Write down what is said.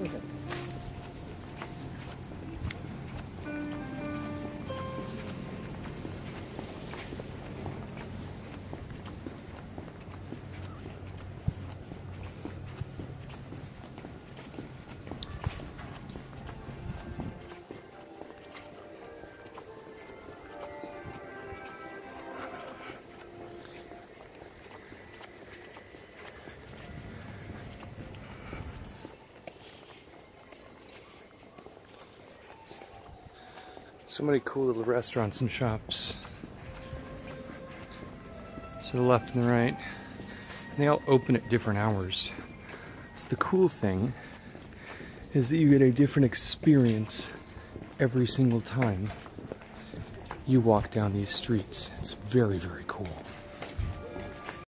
そうだった。So many cool little restaurants and shops. To the left and the right. And they all open at different hours. So the cool thing is that you get a different experience every single time you walk down these streets. It's very, very cool.